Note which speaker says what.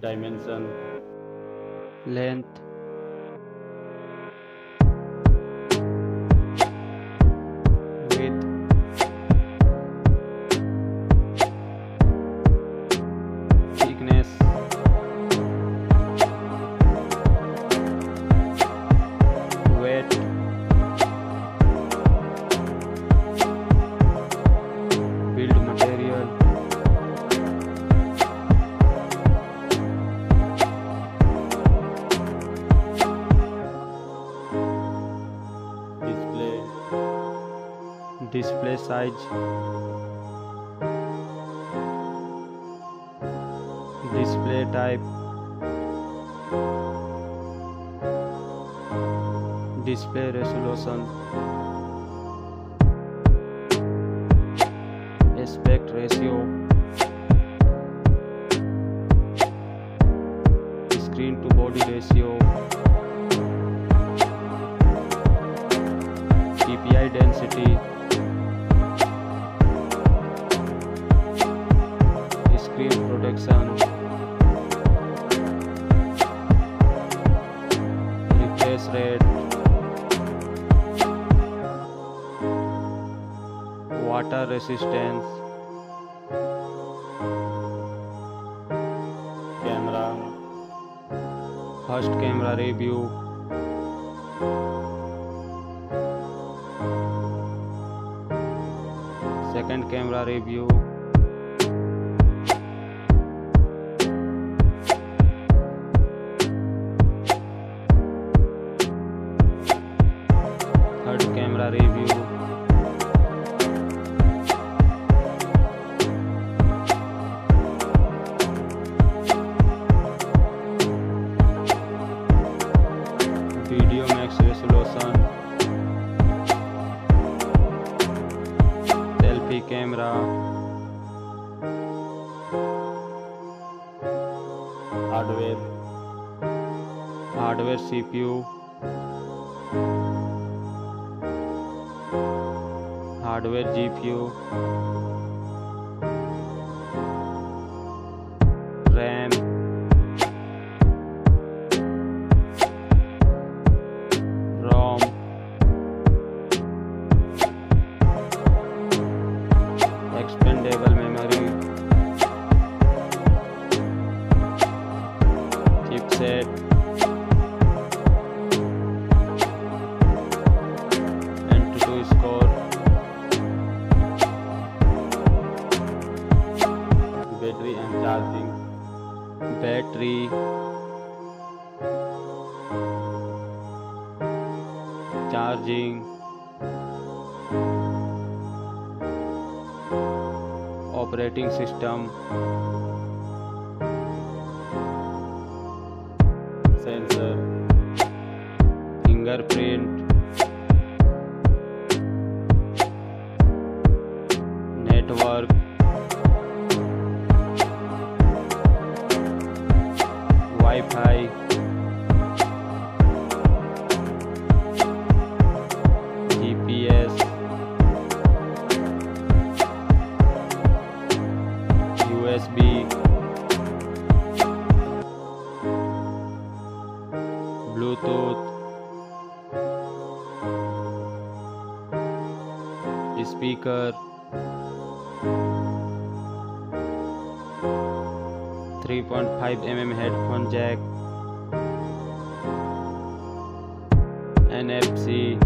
Speaker 1: dimension.
Speaker 2: Length এই
Speaker 1: display
Speaker 2: type, display resolution, aspect ratio. Screen to body ratio. DPI density. Protection refresh rate water resistance
Speaker 1: camera
Speaker 2: first camera review second camera review review video max resolution selfie camera
Speaker 1: hardware
Speaker 2: hardware cpu hardware gpu ram rom expandable
Speaker 1: battery and charging
Speaker 2: battery charging operating system
Speaker 1: sensor
Speaker 2: fingerprint network wi-fi gps usb bluetooth speaker 3.5 mm headphone jack NFC